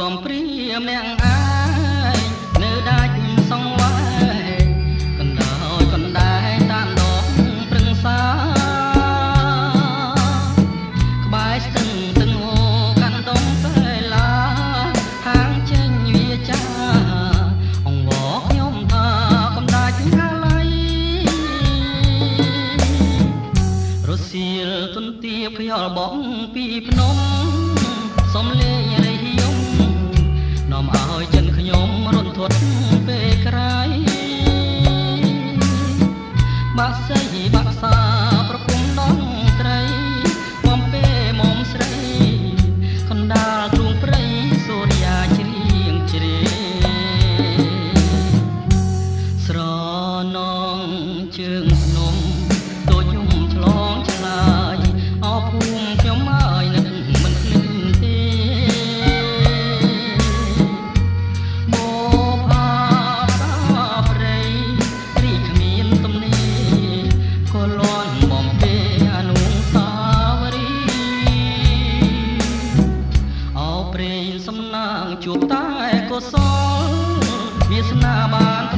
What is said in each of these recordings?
កំព្រាម្នាក់អាយនៅដាច់សងវែងកណ្ដោយកណ្ដែងតាមដងព្រឹងសាក្បែរស្ទឹងទឹកហូកាន់ដងតែឡាហាងចេញវាចាអង្វរខ្ញុំថាកំដាច់ហាឡៃរសៀលទុនទៀបខ្យល់បងពីភ្នំ សំលេងរៃយំនាំឲ្យចិនខ្ញុំរត់ធាត់ពេលក្រៃបាក់សៃបាក់សា វាសនាបាន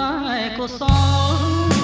តែកុសល